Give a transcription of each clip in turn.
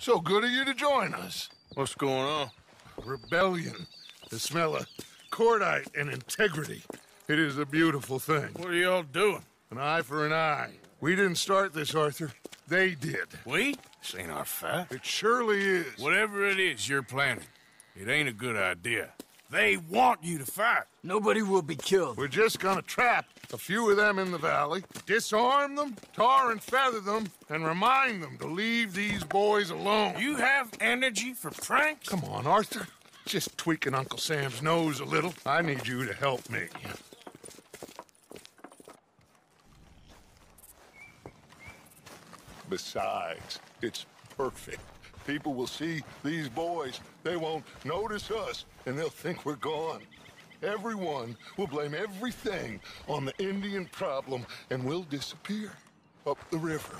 So good of you to join us. What's going on? Rebellion. The smell of cordite and integrity. It is a beautiful thing. What are y'all doing? An eye for an eye. We didn't start this, Arthur. They did. We? This ain't our fight. It surely is. Whatever it is you're planning, it ain't a good idea. They want you to fight. Nobody will be killed. We're just gonna trap a few of them in the valley, disarm them, tar and feather them, and remind them to leave these boys alone. You have energy for pranks? Come on, Arthur. Just tweaking Uncle Sam's nose a little. I need you to help me. Besides, it's perfect. People will see these boys. They won't notice us, and they'll think we're gone. Everyone will blame everything on the Indian problem, and we'll disappear up the river.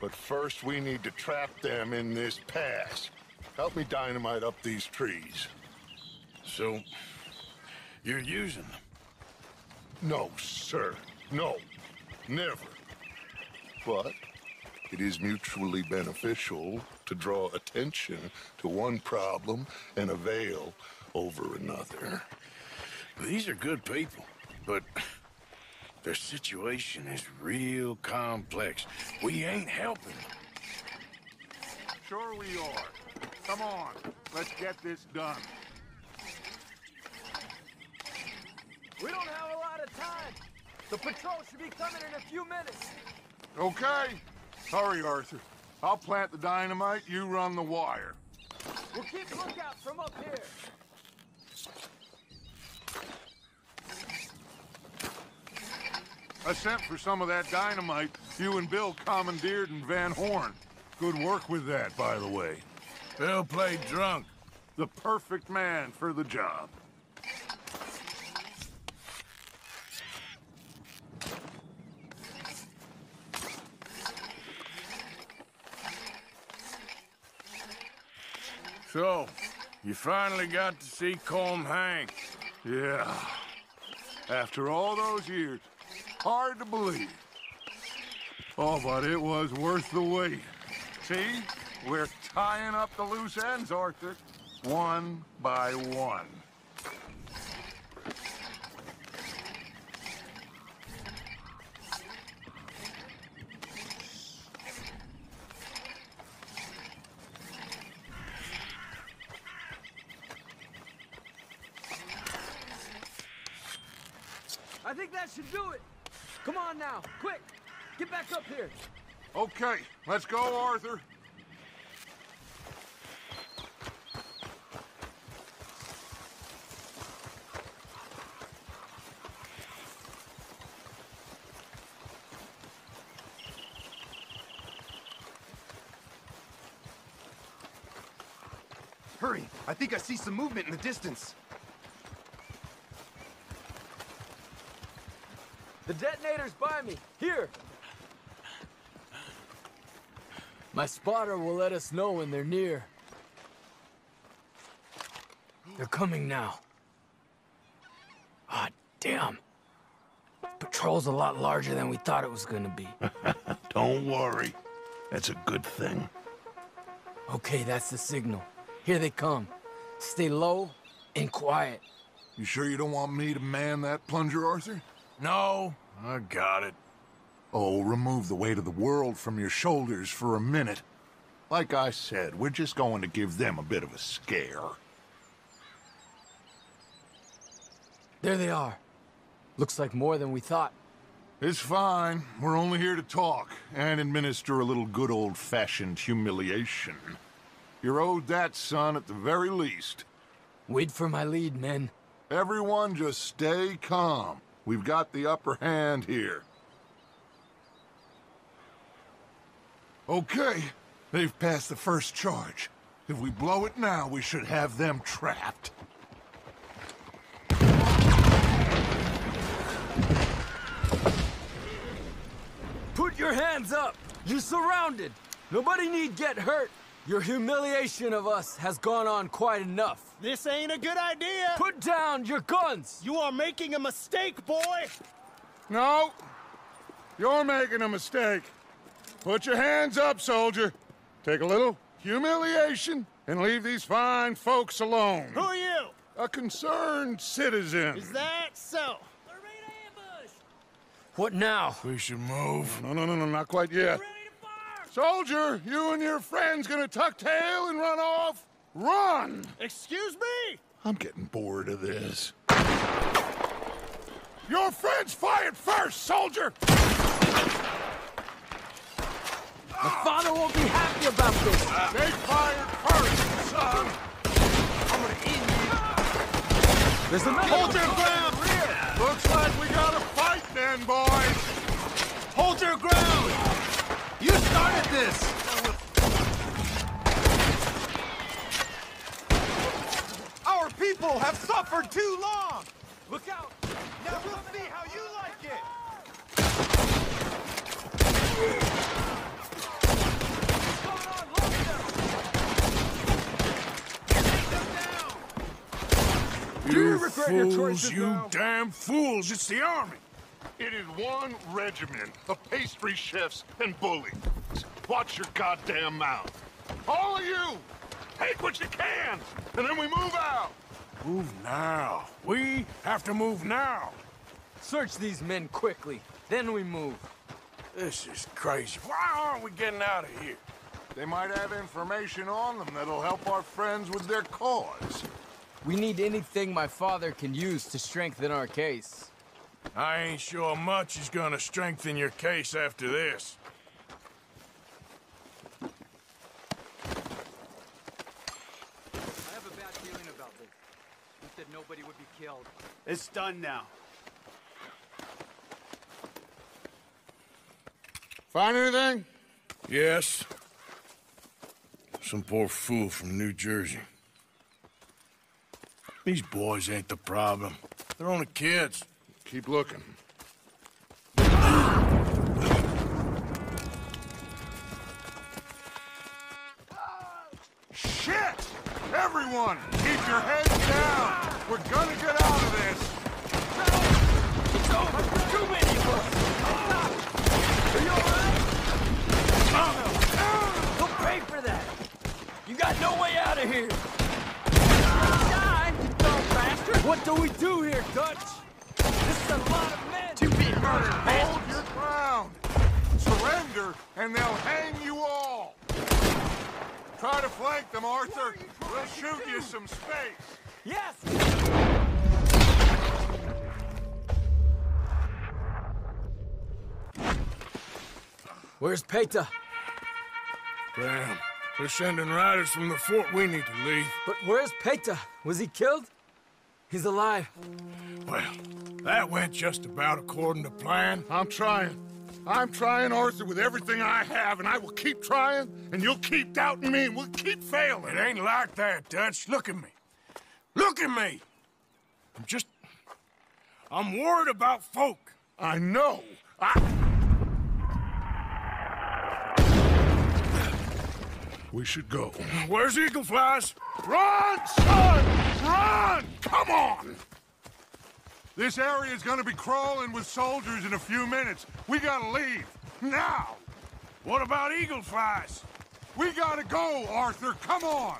But first, we need to trap them in this pass. Help me dynamite up these trees. So, you're using them? No, sir. No. Never. But it is mutually beneficial to draw attention to one problem and avail over another. These are good people, but their situation is real complex. We ain't helping. Sure we are. Come on, let's get this done. We don't have a lot of time. The patrol should be coming in a few minutes. Okay. Hurry, Arthur. I'll plant the dynamite, you run the wire. We'll keep lookout from up here. I sent for some of that dynamite you and Bill commandeered in Van Horn. Good work with that, by the way. Bill played drunk. The perfect man for the job. So, you finally got to see Colm hang. Yeah. After all those years. Hard to believe. Oh, but it was worth the wait. See? We're tying up the loose ends, Arthur. One by one. I think that should do it. Come on now, quick. Get back up here. Okay, let's go, Arthur. Hurry! I think I see some movement in the distance. The detonator's by me. Here. My spotter will let us know when they're near. They're coming now. Ah, damn. Patrol's a lot larger than we thought it was gonna be. Don't worry. That's a good thing. Okay, that's the signal. Here they come. Stay low and quiet. You sure you don't want me to man that plunger, Arthur? No, I got it. Oh, remove the weight of the world from your shoulders for a minute. Like I said, we're just going to give them a bit of a scare. There they are. Looks like more than we thought. It's fine. We're only here to talk and administer a little good old-fashioned humiliation. You're owed that, son, at the very least. Wait for my lead, men. Everyone just stay calm. We've got the upper hand here. Okay, they've passed the first charge. If we blow it now, we should have them trapped. Put your hands up! You're surrounded! Nobody need get hurt! Your humiliation of us has gone on quite enough. This ain't a good idea! Put down your guns! You are making a mistake, boy! No, you're making a mistake. Put your hands up, soldier. Take a little, humiliation, and leave these fine folks alone. Who are you? A concerned citizen. Is that so? What now? We should move. No, no, no, no, not quite yet. Soldier, you and your friends gonna tuck tail and run off? Run! Excuse me? I'm getting bored of this. Your friends fired first, soldier! My father won't be happy about this. They fired first, son! I'm gonna end you. There's another Hold your ground! Looks like we got a fight then, boys! Hold your ground! Started this! Our people have suffered too long! Look out! Now we'll see how you like it! You You fools, you now? damn fools. It's the army. It is one regiment of pastry chefs and bullies. Watch your goddamn mouth. All of you, take what you can, and then we move out. Move now. We have to move now. Search these men quickly, then we move. This is crazy. Why aren't we getting out of here? They might have information on them that'll help our friends with their cause. We need anything my father can use to strengthen our case. I ain't sure much is gonna strengthen your case after this. I have a bad feeling about this. He said nobody would be killed. It's done now. Find anything? Yes. Some poor fool from New Jersey. These boys ain't the problem. They're only kids. Keep looking. Everyone, keep your heads down! We're gonna get out of this! It's over! Too many of us! Are you alright? You'll pay for that! You got no way out of here! Die, you dumb bastard! What do we do here, Dutch? This is a lot of men! To be murdered, Hold your ground! Surrender, and they'll hang you! Try to flank them, Arthur. We'll shoot you some space. Yes! Where's Paytah? Damn. They're sending riders from the fort. We need to leave. But where's Paytah? Was he killed? He's alive. Well, that went just about according to plan. I'm trying. I'm trying, Arthur, with everything I have, and I will keep trying, and you'll keep doubting me, and we'll keep failing. It failing. ain't like that, Dutch. Look at me. Look at me. I'm just... I'm worried about folk. I know. I... We should go. Where's Eagle Flies? Run, son! Run! Come on! This area is gonna be crawling with soldiers in a few minutes. We gotta leave. Now! What about Eagle Flies? We gotta go, Arthur. Come on!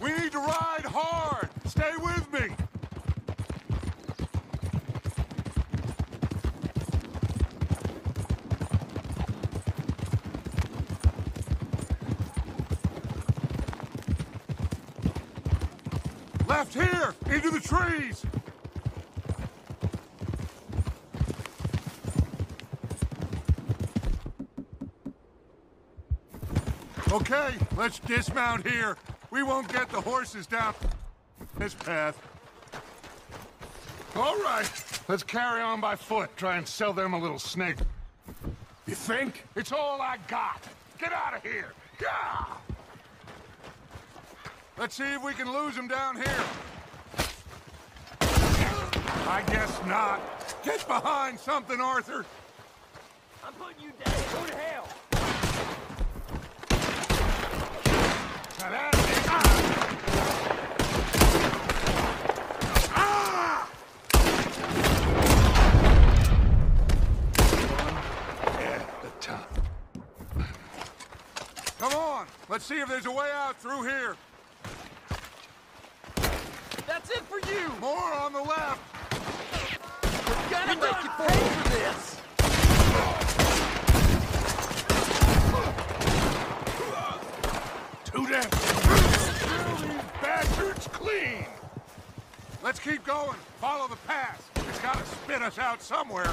We need to ride hard. Stay with me. Left here, into the trees. Okay, let's dismount here. We won't get the horses down this path. All right, let's carry on by foot. Try and sell them a little snake. You think? It's all I got. Get out of here. Yeah! Let's see if we can lose them down here. I guess not. Get behind something, Arthur. I'm putting you down. Go to hell. Now that- Ah! Ah! Yeah, the top. Come on, let's Let's see if there's a way out through here. That's it for you! More on the left. We're gonna make you pay for this! Too damn. Bastards clean. Let's keep going. Follow the path. It's got to spit us out somewhere.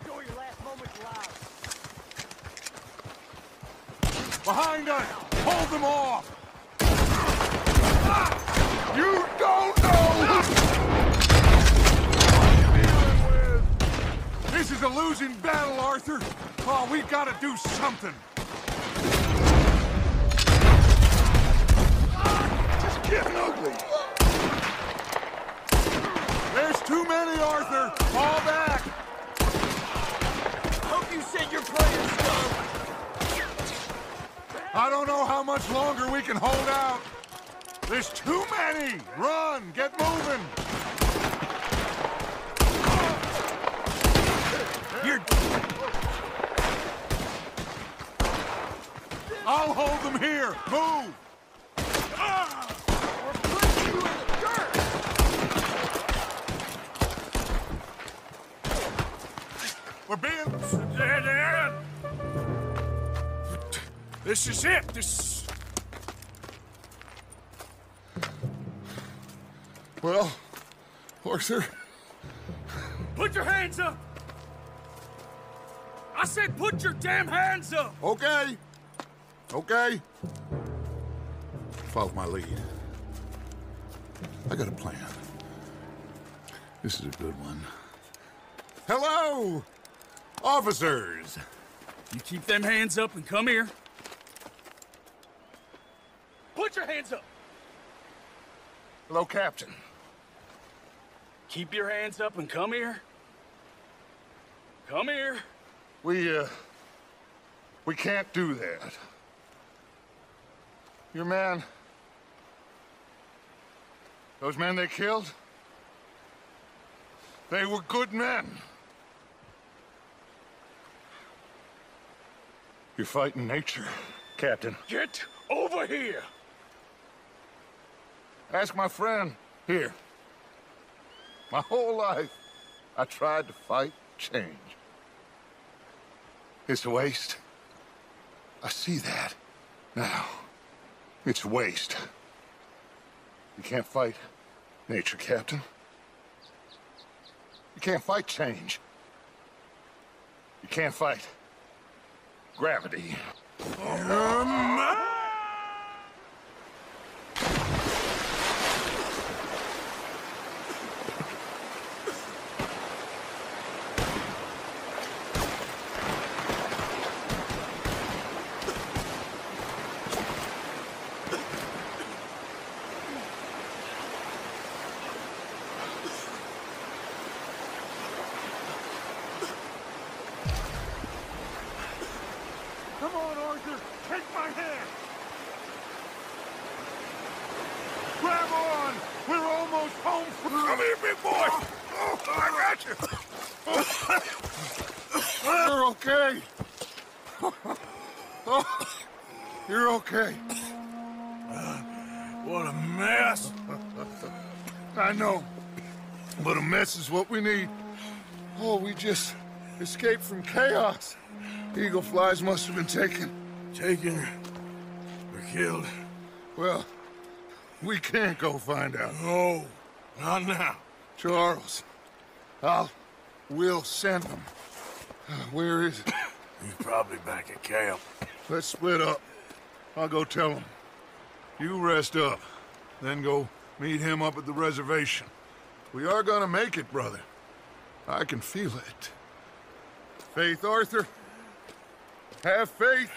Enjoy your last moments alive. Behind us. Hold them off. You don't know who you're dealing with. This is a losing battle, Arthur. Oh, we gotta do something. Getting ugly. There's too many, Arthur. Fall back. Hope you said your prayers, Scum! I don't know how much longer we can hold out. There's too many. Run. Get moving. You're... I'll hold them here. Move. We're putting you in the dirt! We're being... This is it. This. Well, Arthur, Put your hands up! I said put your damn hands up! okay. Okay. Follow my lead. I got a plan. This is a good one. Hello, officers. You keep them hands up and come here. Put your hands up! Hello, Captain. Keep your hands up and come here. Come here. We, uh, we can't do that. Your man, those men they killed, they were good men. You're fighting nature, Captain. Get over here. Ask my friend here. My whole life, I tried to fight change. It's a waste. I see that now. It's waste. You can't fight nature, Captain. You can't fight change. You can't fight gravity. Come on, Arthur. Take my hand. Grab on. We're almost home free. Come here, big boy. Oh, I got you. You're okay. Oh, you're okay. What a mess. I know. But a mess is what we need. Oh, we just escaped from chaos. Eagle Flies must have been taken. Taken or killed. Well, we can't go find out. No, not now. Charles, I'll, we'll send them. Uh, Where is it? He's probably back at camp. Let's split up. I'll go tell him. You rest up, then go meet him up at the reservation. We are gonna make it, brother. I can feel it. Faith, Arthur. Have faith.